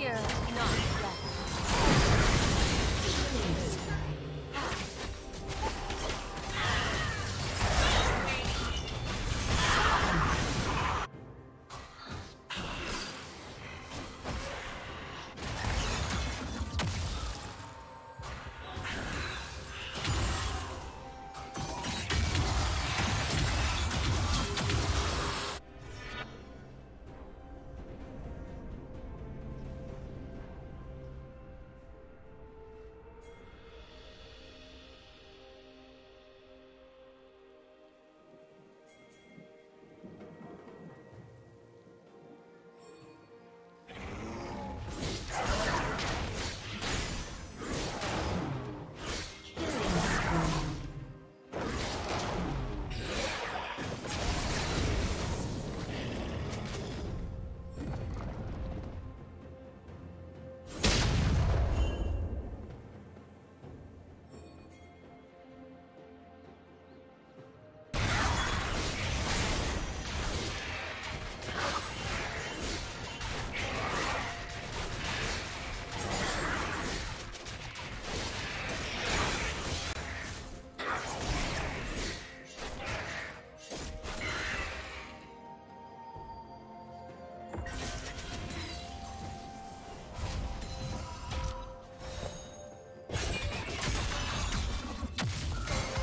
Here,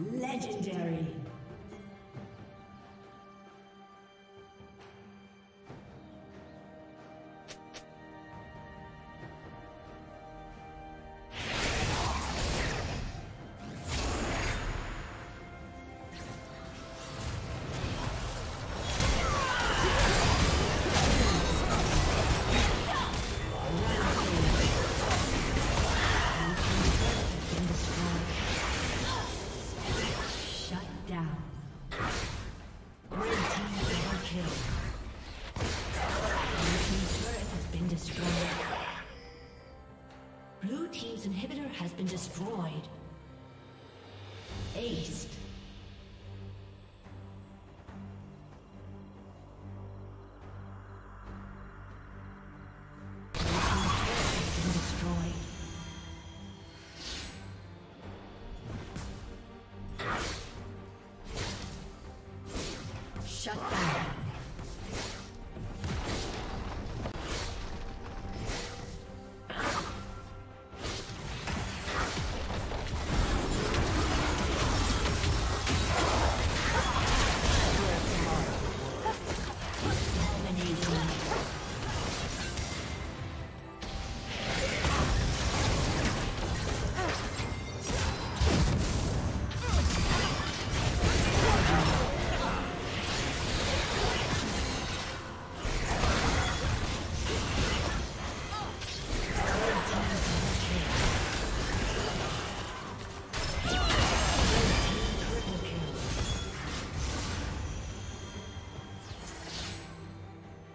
Legendary. down. Red team double kill. Blue team's turret has been destroyed. Blue team's inhibitor has been destroyed. Aced.